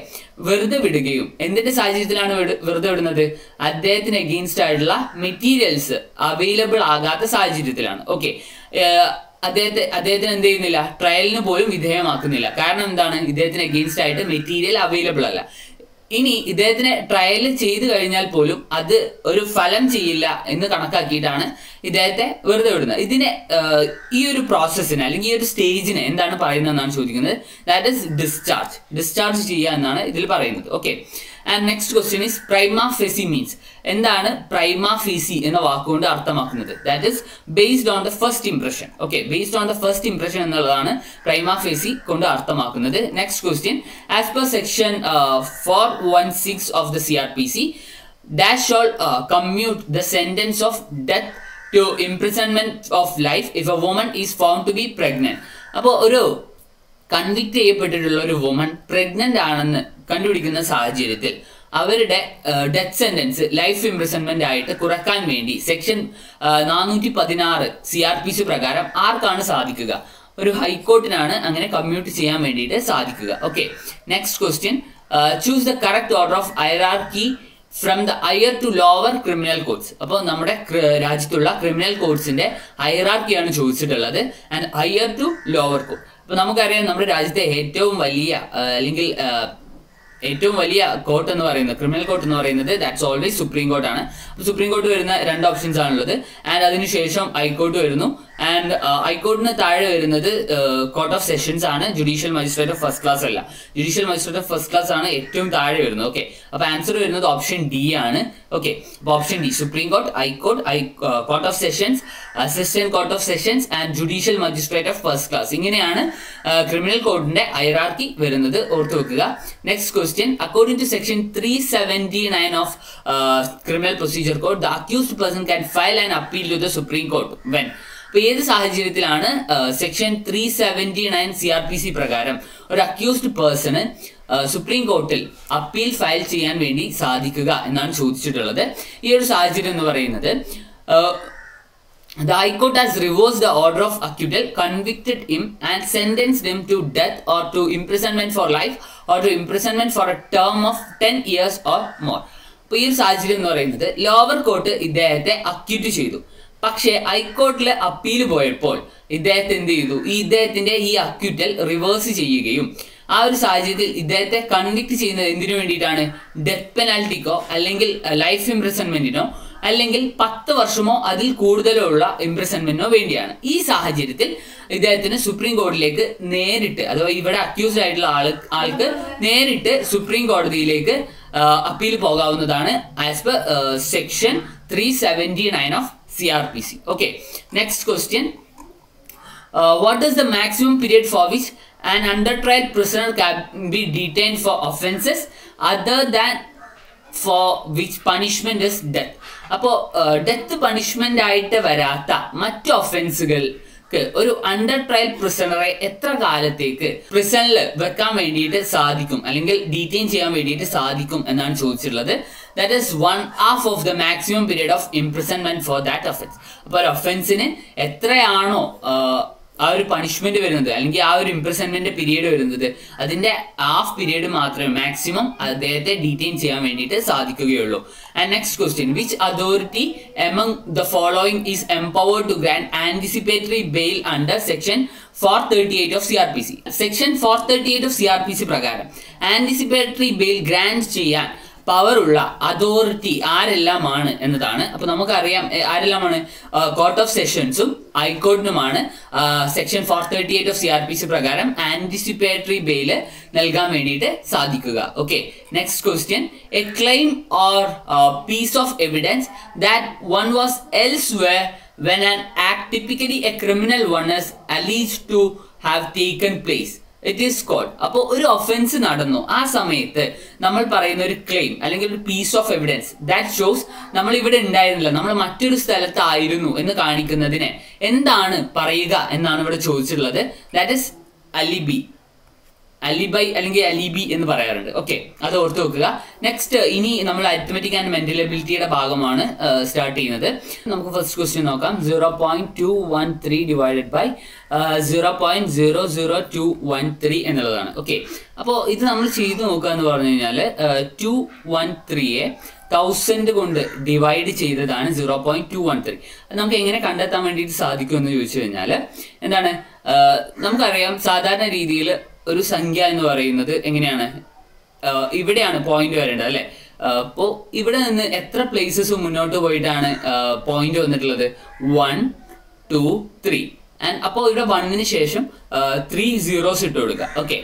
വെറുതെ വിടുകയും എന്തിന്റെ സാഹചര്യത്തിലാണ് വെറുതെ വിടുന്നത്? അദ്ദേഹത്തിന് എഗെയിൻസ്റ്റ് ആയിട്ടുള്ള മെറ്റീരിയൽസ് അവൈലബിൾ ആകാത്ത സാഹചര്യത്തിലാണ്. ഓക്കെ അദ്ദേഹത്തെ അദ്ദേഹത്തിന് എന്ത് ചെയ്യുന്നില്ല? ട്രയലിന് പോലും വിധേയമാക്കുന്നില്ല. കാരണം എന്താണ്? ഇദ്ദേഹത്തിന് എഗെയിൻസ്റ്റ് ആയിട്ട് മെറ്റീരിയൽ അവൈലബിൾ അല്ല. ഇനി ഇദ്ദേഹത്തിന് ട്രയൽ ചെയ്തു കഴിഞ്ഞാൽ പോലും അത് ഒരു ഫലം ചെയ്യില്ല എന്ന് കണക്കാക്കിയിട്ടാണ് ഇദ്ദേഹത്തെ വെറുതെ വിടുന്നത്. ഇതിനെ ഈ ഒരു പ്രോസസ്സിന് അല്ലെങ്കിൽ ഈ ഒരു സ്റ്റേജിന് എന്താണ് പറയുന്നതെന്നാണ് ചോദിക്കുന്നത്. ദാറ്റ് ഇസ് ഡിസ്ചാർജ് ഡിസ്ചാർജ് ചെയ്യുക എന്നാണ് ഇതിൽ പറയുന്നത്. Okay and next question is prima facie means എന്താണ് പ്രൈമ ഫെസി എന്ന വാക്കുകൊണ്ട് അർത്ഥമാക്കുന്നത്? That is based on the first impression okay based on the first impression എന്നുള്ളതാണ് പ്രൈമ ഫെസി കൊണ്ട് അർത്ഥമാക്കുന്നത്. Next question as per section four one six of the C R P C dash shall commute the sentence of death to imprisonment of life if a woman is found to be pregnant അപ്പോൾ ഒരു convict ചെയ്യപ്പെട്ടിട്ടുള്ള ഒരു woman pregnant ആണെന്ന് കണ്ടുപിടിക്കുന്ന സാഹചര്യത്തിൽ അവരുടെ death sentence life imprisonment ആയിട്ട് കുറയ്ക്കാൻ വേണ്ടി സെക്ഷൻ നാനൂറ്റി പതിനാറ് സി ആർ പി സി പ്രകാരം ആർക്കാണ് സാധിക്കുക? ഒരു ഹൈക്കോർട്ടിനാണ് അങ്ങനെ കമ്മ്യൂട്ട് ചെയ്യാൻ വേണ്ടിയിട്ട് സാധിക്കുക. Okay next question choose the correct order of hierarchy from the higher to lower criminal codes അപ്പോൾ നമ്മുടെ രാജ്യത്തുള്ള ക്രിമിനൽ കോഡ്സിന്റെ ഹൈറാർക്കിയാണ് ചോദിച്ചിട്ടുള്ളത്. And higher to lower code നമുക്കറിയാം നമ്മുടെ രാജ്യത്തെ ഏറ്റവും വലിയ അല്ലെങ്കിൽ ഏറ്റവും വലിയ കോർട്ട് എന്ന് പറയുന്നത് ക്രിമിനൽ കോർട്ട് എന്ന് പറയുന്നത് ദാറ്റ്സ് ഓൾവേസ് സുപ്രീം കോർട്ട് ആണ്. സുപ്രീം കോർട്ട് വരുന്ന രണ്ട് ഓപ്ഷൻസ് ആണുള്ളത്. ആൻഡ് അതിനുശേഷം ഹൈക്കോർട്ട് വരുന്നു. ആൻഡ് ഹൈക്കോർട്ടിന് താഴെ വരുന്നത് കോർട്ട് ഓഫ് സെഷൻസ് ആണ്. Judicial magistrate of first class അല്ല. Judicial magistrate of first class ആണ് ഏറ്റവും താഴെ വരുന്നത്. ഓക്കെ അപ്പോൾ ആൻസർ വരുന്നത് ഓപ്ഷൻ ഡി ആണ്. ഓക്കെ അപ്പോൾ option D supreme court high court court of sessions assistant court of sessions and judicial magistrate of first class ഇങ്ങനെയാണ് ക്രിമിനൽ കോർട്ടിന്റെ ഹൈറാർക്കി വരുന്നത്. ഓർത്തു വെക്കുക. Next question according to section three seventy nine of criminal procedure code the accused person can file and appeal to the supreme court when അപ്പൊ ഏത് സാഹചര്യത്തിലാണ് section three seventy nine C R P C പ്രകാരം ഒരു accused പേഴ്സണ് supreme കോർട്ടിൽ appeal file ചെയ്യാൻ വേണ്ടി സാധിക്കുക എന്നാണ് ചോദിച്ചിട്ടുള്ളത്. ഈ ഒരു സാഹചര്യം എന്ന് പറയുന്നത് The High Court has reversed the order of acquittal, convicted him and sentenced him to death or to imprisonment for life or to imprisonment for a term of 10 years or more. അപ്പോൾ ഈ ഒരു സാഹചര്യം എന്ന് പറയുന്നത് lower court ഇദ്ദേഹത്തെ acute ചെയ്തു. പക്ഷേ ഹൈക്കോർട്ടിൽ appeal പോയപ്പോൾ ഇദ്ദേഹത്തെ എന്ത് ചെയ്തു? ഇദ്ദേഹത്തിന്റെ ഈ അക്യൂറ്റൽ റിവേഴ്സ് ചെയ്യുകയും ആ ഒരു സാഹചര്യത്തിൽ ഇദ്ദേഹത്തെ കൺവിക്ട് ചെയ്യുന്നത് എന്തിനു വേണ്ടിയിട്ടാണ്? ഡെത്ത് പെനാൽറ്റിക്കോ അല്ലെങ്കിൽ ലൈഫ് ഇംപ്രിസൺമെന്റിനോ അല്ലെങ്കിൽ പത്ത് വർഷമോ അതിൽ കൂടുതലോ ഉള്ള ഇംപ്രിസൺമെന്റിനോ വേണ്ടിയാണ്. ഈ സാഹചര്യത്തിൽ ഇദ്ദേഹത്തിന് സുപ്രീം കോടതിയിലേക്ക് നേരിട്ട് അഥവാ ഇവിടെ അക്യൂസ്ഡ് ആയിട്ടുള്ള ആൾ ആൾക്ക് നേരിട്ട് സുപ്രീം കോടതിയിലേക്ക് അപ്പീൽ പോകാവുന്നതാണ് as per section three seventy nine of C R P C okay next question what is the maximum period for which and under trial prisoner can be detain for offences other than for which punishment is death? അപ്പോൾ death punishment ആയിട്ട് വരാത്ത മറ്റ് ഒഫൻസുകൾ ഒരു under trial പ്രിസണറെ എത്ര കാലത്തേക്ക് പ്രിസണിൽ വെക്കാൻ വേണ്ടിയിട്ട് സാധിക്കും? അല്ലെങ്കിൽ ഡീറ്റെയിൻ ചെയ്യാൻ വേണ്ടിയിട്ട് സാധിക്കും എന്നാണ് ചോദിച്ചിട്ടുള്ളത്. That is one half of the maximum period of imprisonment for that offence അപ്പോൾ ഒരു ഒഫൻസിന് എത്രയാണോ ആ ഒരു പണിഷ്മെന്റ് വരുന്നത് അല്ലെങ്കിൽ ആ ഒരു ഇംപ്രസൺമെന്റ് പീരീഡ് വരുന്നത് അതിന്റെ ഹാഫ് പീരീഡ് മാത്രമേ മാക്സിമം അദ്ദേഹത്തെ ഡീറ്റെയിൻ ചെയ്യാൻ വേണ്ടിയിട്ട് സാധിക്കുകയുള്ളൂ. And next question which authority among the following is empowered to grant anticipatory bail under section four thirty eight of C R P C section four thirty eight of C R P C പ്രകാരം anticipatory bail grant ചെയ്യാൻ power ഉള്ള authority ആരെല്ലാമാണ് എന്നതാണ്. അപ്പൊ നമുക്കറിയാം ആരെല്ലാമാണ്? Court of സെഷൻസും ഹൈക്കോർട്ടിനുമാണ് section four thirty eight of C R P C പ്രകാരം ആന്റിസിപ്പേറ്ററി ബെയിൽ നൽകാൻ വേണ്ടിയിട്ട് സാധിക്കുക. Okay next question a claim or piece of evidence that one was elsewhere when an act typically a criminal one is alleged to have taken place. It is called അപ്പോൾ ഒരു offence നടന്നു. ആ സമയത്ത് നമ്മൾ പറയുന്ന ഒരു ക്ലെയിം അല്ലെങ്കിൽ ഒരു piece of evidence that shows നമ്മൾ ഇവിടെ ഉണ്ടായിരുന്നില്ല. നമ്മൾ മറ്റൊരു സ്ഥലത്തായിരുന്നു എന്ന് കാണിക്കുന്നതിന്. എന്താണ് പറയുക എന്നാണ് ഇവിടെ ചോദിച്ചിട്ടുള്ളത്. ദാറ്റ് ഇസ് അലിബി അലിബൈ അല്ലെങ്കിൽ അലിബി എന്ന് പറയാറുണ്ട്. ഓക്കെ അത് ഓർത്ത് വെക്കുക. നെക്സ്റ്റ് ഇനി നമ്മൾ അരിത്മെറ്റിക് ആൻഡ് മെന്റൽ എബിലിറ്റിയുടെ ഭാഗമാണ് സ്റ്റാർട്ട് ചെയ്യുന്നത്. നമുക്ക് ഫസ്റ്റ് ക്വസ്റ്റ്യൻ നോക്കാം. Zero point two one three divided by zero point zero zero two one three എന്നുള്ളതാണ്. ഓക്കെ അപ്പോൾ ഇത് നമ്മൾ ചെയ്തു നോക്കുക എന്ന് പറഞ്ഞു കഴിഞ്ഞാൽ ടു വൺ ത്രീയെ തൗസൻഡ് കൊണ്ട് ഡിവൈഡ് ചെയ്തതാണ് zero point two one three നമുക്ക് എങ്ങനെ കണ്ടെത്താൻ വേണ്ടിയിട്ട് സാധിക്കും എന്ന് ചോദിച്ചു കഴിഞ്ഞാൽ എന്താണ്? നമുക്കറിയാം സാധാരണ രീതിയിൽ ഒരു സംഖ്യ എന്ന് പറയുന്നത് എങ്ങനെയാണ്? ഇവിടെയാണ് പോയിന്റ് വരേണ്ടത് അല്ലെ? അപ്പോൾ ഇവിടെ നിന്ന് എത്ര പ്ലേസസ് മുന്നോട്ട് പോയിട്ടാണ് പോയിന്റ് വന്നിട്ടുള്ളത്? വൺ ടു ത്രീ ആൻഡ് അപ്പോൾ ഇവിടെ വണ്ണിന് ശേഷം ത്രീ സീറോസ് ഇട്ട് കൊടുക്കുക. ഓക്കെ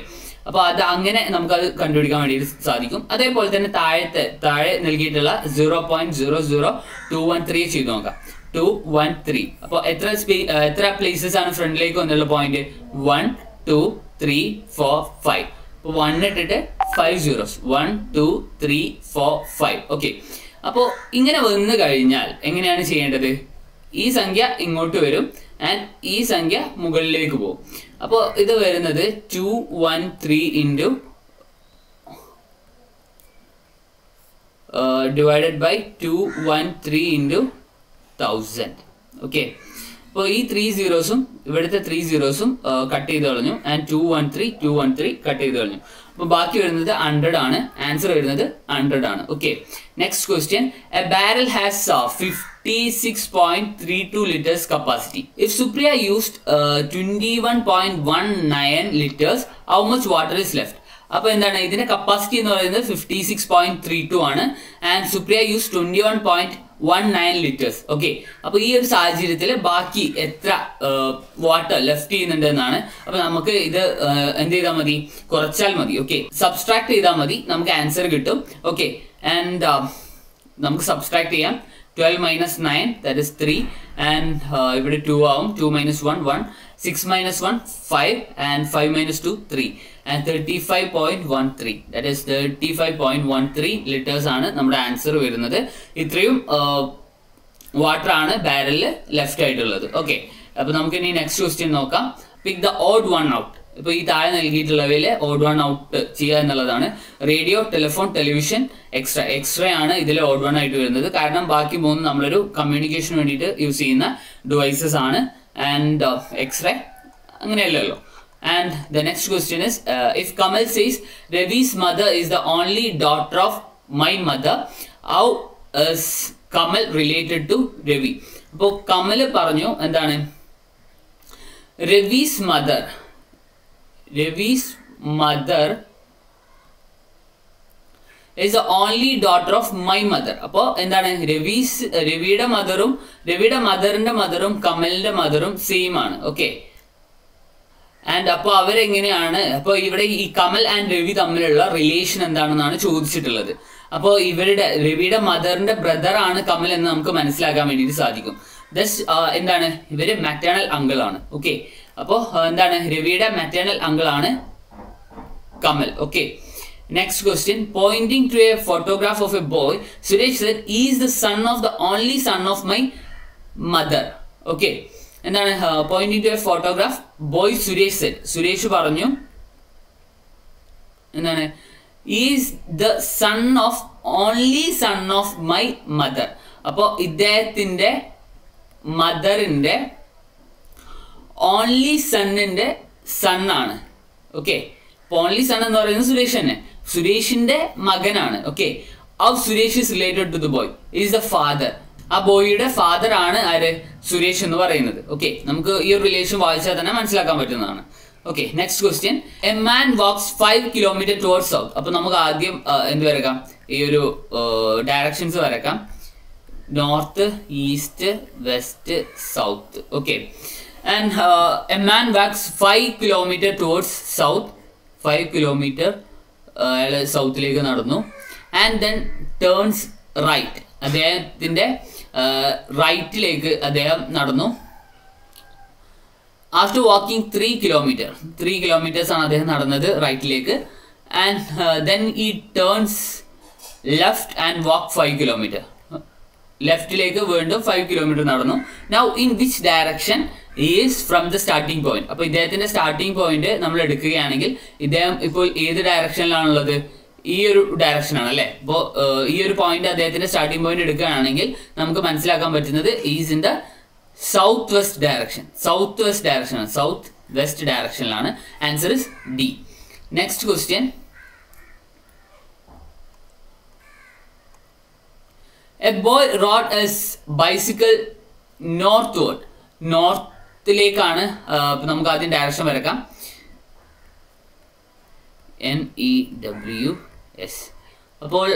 അപ്പോൾ അത് അങ്ങനെ നമുക്കത് കണ്ടുപിടിക്കാൻ വേണ്ടിയിട്ട് സാധിക്കും. അതേപോലെ തന്നെ താഴത്തെ താഴെ നൽകിയിട്ടുള്ള zero point zero zero two one three ചെയ്ത് നോക്കാം. ടു വൺ ത്രീ അപ്പോൾ എത്ര സ്പേ എത്ര പ്ലേസസ് ആണ് ഫ്രണ്ടിലേക്ക് വന്നുള്ള point one two three four five അപ്പോൾ വൺ ഇട്ടിട്ട് five zeros one two three four five okay അപ്പോൾ ഇങ്ങനെ വന്നു കഴിഞ്ഞാൽ എങ്ങനെയാണ് ചെയ്യേണ്ടത്? ഈ സംഖ്യ ഇങ്ങോട്ട് വരും ആൻഡ് ഈ സംഖ്യ മുകളിലേക്ക് പോകും. അപ്പോൾ ഇത് വരുന്നത് two one three into divided by two one three into thousand okay അപ്പോൾ ഈ ത്രീ സീറോസും ഇവിടുത്തെ ത്രീ സീറോസും കട്ട് ചെയ്ത് കളഞ്ഞു. And two one three two one three cut ചെയ്ത് കളഞ്ഞു. അപ്പോൾ ബാക്കി വരുന്നത് ഹൺഡ്രഡ് ആണ്. ആൻസർ വരുന്നത് ഹൺഡ്രഡ് ആണ്. Okay next question a barrel has fifty six point three two litres capacity if Supriya used twenty one point one nine litres how much water is left അപ്പൊ എന്താണ്? ഇതിന്റെ കപ്പാസിറ്റി എന്ന് പറയുന്നത് fifty six point three two ആണ്. And Supriya use twenty one point one nine litres okay അപ്പൊ ഈ ഒരു സാഹചര്യത്തിൽ ബാക്കി എത്ര വാട്ടർ ലെഫ്റ്റ് ചെയ്യുന്നുണ്ട് എന്നാണ് അപ്പൊ നമുക്ക് ഇത് എന്ത് ചെയ്താൽ മതി? കുറച്ചാൽ മതി. ഓക്കെ സബ്സ്ട്രാക്ട് ചെയ്താൽ മതി. നമുക്ക് ആൻസർ കിട്ടും. ഓക്കെ ആൻഡ് നമുക്ക് സബ്സ്ട്രാക്ട് ചെയ്യാം. Twelve minus nine that is three and ഇവിടെ ടു ആവും. Two minus one one six minus one five and five minus two three thirty five point one three litres ആണ് നമ്മുടെ answer വരുന്നത്. ഇത്രയും water ആണ് ബാരലിൽ left ആയിട്ടുള്ളത്. Okay അപ്പൊ നമുക്ക് ഇനി നെക്സ്റ്റ് ക്വസ്റ്റ്യൻ നോക്കാം. Pick the odd one out ഇപ്പൊ ഈ താഴെ നൽകിയിട്ടുള്ളവയിൽ ഓഡ് വൺ ഔട്ട് ചെയ്യുക എന്നുള്ളതാണ്. Radio telephone television X-ray X-ray ആണ് ഇതിൽ ഓഡ് വൺ ആയിട്ട് വരുന്നത്. കാരണം ബാക്കി മൂന്ന് നമ്മളൊരു കമ്മ്യൂണിക്കേഷന് വേണ്ടിയിട്ട് യൂസ് ചെയ്യുന്ന ഡിവൈസസ് ആണ്. ആൻഡ് എക്സ്റേ അങ്ങനെയല്ലല്ലോ. And the next question is if Kamal says Ravi's mother is the only daughter of my mother how is Kamal related to Ravi അപ്പോൾ കമൽ പറഞ്ഞു എന്താണ്? Ravi's mother Ravi's mother is the only daughter of my mother അപ്പോൾ എന്താണ്? രവീസ് രവിയുടെ മദറും രവിയുടെ മദറിന്റെ മദറും കമലിന്റെ മദറും സെയിം ആണ്. ഓക്കെ ആൻഡ് അപ്പോൾ അവരെങ്ങനെയാണ് അപ്പോൾ ഇവിടെ ഈ കമൽ ആൻഡ് രവി തമ്മിലുള്ള റിലേഷൻ എന്താണെന്നാണ് ചോദിച്ചിട്ടുള്ളത്. അപ്പോൾ ഇവരുടെ രവിയുടെ മദറിന്റെ ബ്രദർ ആണ് കമൽ എന്ന് നമുക്ക് മനസ്സിലാക്കാൻ വേണ്ടിയിട്ട് സാധിക്കും. ദസ് എന്താണ്? ഇവർ മാറ്റേണൽ അങ്കിൾ ആണ്. ഓക്കെ അപ്പോൾ എന്താണ്? രവിയുടെ മാറ്റേണൽ അങ്കിൾ ആണ് Kamal. Okay next question pointing to a photograph of a boy Suresh said is the son of the only son of my mother okay എന്താണ് point to a photograph boy Suresh said Suresh പറഞ്ഞു എന്താണ് is the son of only son of my mother അപ്പോൾ ഇദ്ദേഹത്തിന്റെ മദറിന്റെ only സണ്ണിന്റെ സണ്ണാണ് okay only son എന്ന് പറയുന്നത് സുരേഷ് തന്നെ. സുരേഷിന്റെ മകനാണ്. Okay how Suresh is related to the boy is the father ആ ബോയിയുടെ ഫാദർ ആണ് ആര്? സുരേഷ് എന്ന് പറയുന്നത്. ഓക്കെ നമുക്ക് ഈ ഒരു റിലേഷൻ വായിച്ചാൽ തന്നെ മനസ്സിലാക്കാൻ പറ്റുന്നതാണ്. Okay next question a man walks five kilometer toward south അപ്പൊ നമുക്ക് ആദ്യം എന്ത് വരക്കാം? ഈ ഒരു ഡയറക്ഷൻസ് വരക്കാം. North east west south okay and a man walks five kilometer towards south five kilometer അയാൾ സൗത്തിലേക്ക് നടന്നു. ആൻഡ് ദെൻ ടേൺസ് റൈറ്റ് അദ്ദേഹത്തിന്റെ റൈറ്റിലേക്ക് അദ്ദേഹം നടന്നു. After walking three kilometer three കിലോമീറ്റേഴ്സാണ് അദ്ദേഹം നടന്നത് റൈറ്റിലേക്ക് and then he turns left and walk five kilometer ലെഫ്റ്റിലേക്ക് വീണ്ടും ഫൈവ് കിലോമീറ്റർ നടന്നു. Now in which direction is from the starting point അപ്പോൾ ഇദ്ദേഹത്തിന്റെ സ്റ്റാർട്ടിംഗ് പോയിന്റ് നമ്മൾ എടുക്കുകയാണെങ്കിൽ ഇദ്ദേഹം ഇപ്പോൾ ഏത് ഡയറക്ഷനിലാണുള്ളത് ഈ ഒരു ഡയറക്ഷനാണ് അല്ലേ? അപ്പോൾ ഈ ഒരു പോയിന്റ് അദ്ദേഹത്തിന്റെ സ്റ്റാർട്ടിംഗ് പോയിന്റ് എടുക്കുകയാണെങ്കിൽ നമുക്ക് മനസ്സിലാക്കാൻ പറ്റുന്നത് is in the south west direction south west direction south west ഡയറക്ഷനിലാണ് answer is D next question a boy rode his bicycle northward നോർത്തിലേക്കാണ് നമുക്ക് ആദ്യം ഡയറക്ഷൻ വരക്കാം. എൻ ഇ ഡബ്ല്യു എസ് അപ്പോൾ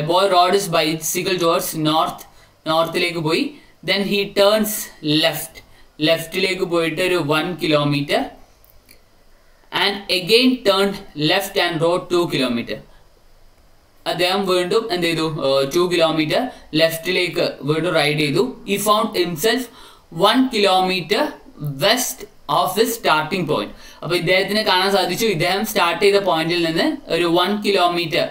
a boy rode his bicycle towards north നോർത്തിലേക്ക് പോയി. Then he turns left ലെഫ്റ്റിലേക്ക് പോയിട്ട് ഒരു one kilometer and again turn left and rode two kilometer അദ്ദേഹം വീണ്ടും എന്ത് ചെയ്തു? ടു കിലോമീറ്റർ ലെഫ്റ്റിലേക്ക് വീണ്ടും റൈഡ് ചെയ്തു. He found himself one kilometer west of this starting point അപ്പൊ ഇദ്ദേഹത്തിന് കാണാൻ സാധിച്ചു. ഇദ്ദേഹം സ്റ്റാർട്ട് ചെയ്ത പോയിന്റിൽ നിന്ന് ഒരു വൺ കിലോമീറ്റർ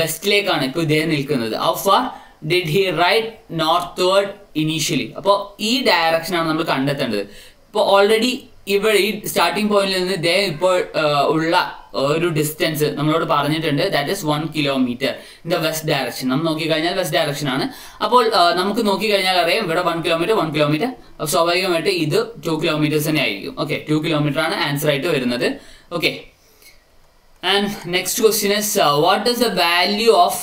വെസ്റ്റിലേക്കാണ് ഇപ്പൊ ഇദ്ദേഹം നിൽക്കുന്നത്. How far did he ride northward initially അപ്പോൾ ഈ ഡയറക്ഷനാണ് നമ്മൾ കണ്ടെത്തേണ്ടത്. ഇപ്പോൾ ഓൾറെഡി ഇവിടെ ഈ സ്റ്റാർട്ടിംഗ് പോയിന്റിൽ നിന്ന് ദേ ഇപ്പോൾ ഉള്ള ഒരു ഡിസ്റ്റൻസ് നമ്മളോട് പറഞ്ഞിട്ടുണ്ട്. That is one kilometer in the west direction നമ്മൾ നോക്കിക്കഴിഞ്ഞാൽ വെസ്റ്റ് ഡയറക്ഷൻ ആണ്. അപ്പോൾ നമുക്ക് നോക്കിക്കഴിഞ്ഞാൽ അറിയാം ഇവിടെ വൺ കിലോമീറ്റർ വൺ കിലോമീറ്റർ സ്വാഭാവികമായിട്ട് ഇത് ടു കിലോമീറ്റേഴ്സ് തന്നെ ആയിരിക്കും. ഓക്കെ ടു കിലോമീറ്റർ ആണ് ആൻസർ ആയിട്ട് വരുന്നത്. Okay next question is uh, what is the value of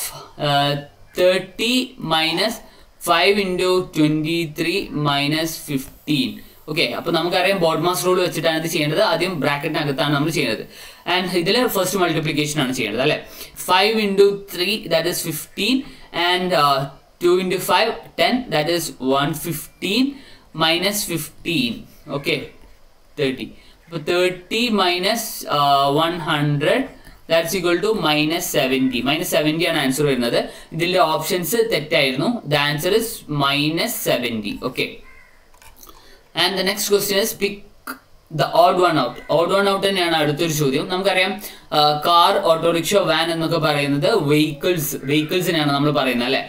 uh, 30 minus 5 into 23 minus 15? Okay അപ്പൊ നമുക്കറിയാം ബോർഡ് മാസ് റൂൾ വെച്ചിട്ടാണ് ഇത് ചെയ്യേണ്ടത്. ആദ്യം ബ്രാക്കറ്റിനകത്താണ് നമ്മൾ ചെയ്യുന്നത് ആൻഡ് ഇതിൽ ഫസ്റ്റ് മൾട്ടിപ്ലിക്കേഷൻ ആണ് ചെയ്യേണ്ടത് അല്ലെ? Five into three that is fifteen and two into five ten that is one fifteen minus fifteen okay thirty അപ്പോൾ thirty minus one hundred that's equal to minus seventy minus seventy ആണ് answer വരുന്നത്. ഇതിന്റെ options തെറ്റായിരുന്നു. The answer is minus seventy okay and the next question is pick the odd one out odd one out തന്നെയാണ് അടുത്തൊരു ചോദ്യം. നമുക്കറിയാം car autorickshaw van എന്നൊക്കെ പറയുന്നത് വെഹിക്കിൾസ് വെഹിക്കിൾസിനെയാണ് നമ്മൾ പറയുന്നത് അല്ലേ?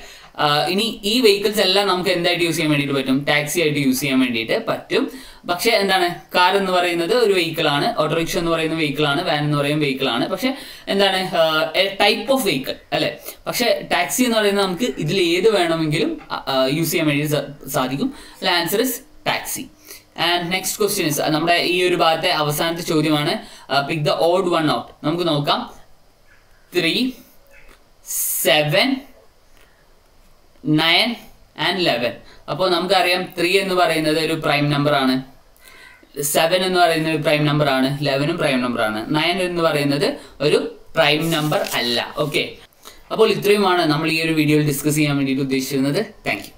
ഇനി ഈ വെഹിക്കിൾസ് എല്ലാം നമുക്ക് എന്തായിട്ട് യൂസ് ചെയ്യാൻ വേണ്ടിയിട്ട് പറ്റും? ടാക്സി ആയിട്ട് യൂസ് ചെയ്യാൻ വേണ്ടിയിട്ട് പറ്റും. പക്ഷേ എന്താണ്? കാർ എന്ന് പറയുന്നത് ഒരു വെഹിക്കിൾ ആണ്. ഓട്ടോറിക്ഷ എന്ന് പറയുന്ന വെഹിക്കിൾ ആണ്. വാൻ എന്ന് പറയുന്ന വെഹിക്കിൾ ആണ്. പക്ഷേ എന്താണ്? ടൈപ്പ് ഓഫ് വെഹിക്കിൾ അല്ലെ? പക്ഷേ ടാക്സി എന്ന് പറയുന്നത് നമുക്ക് ഇതിൽ ഏത് വേണമെങ്കിലും യൂസ് ചെയ്യാൻ വേണ്ടി സാധിക്കും. Answer is taxi and next questions നമ്മുടെ ഈ ഒരു ഭാഗത്തെ അവസാനത്തെ ചോദ്യമാണ് pick the odd one out നമുക്ക് നോക്കാം. Three seven nine and eleven അപ്പോൾ നമുക്കറിയാം ത്രീ എന്ന് പറയുന്നത് ഒരു പ്രൈം നമ്പർ ആണ്. സെവൻ എന്ന് പറയുന്നത് ഒരു പ്രൈം നമ്പർ ആണ്. ലെവനും പ്രൈം നമ്പർ ആണ്. നയൻ എന്ന് പറയുന്നത് ഒരു പ്രൈം നമ്പർ അല്ല. ഓക്കെ അപ്പോൾ ഇത്രയുമാണ് നമ്മൾ ഈ ഒരു വീഡിയോയിൽ ഡിസ്കസ് ചെയ്യാൻ വേണ്ടിയിട്ട് ഉദ്ദേശിച്ചിരുന്നത്. താങ്ക്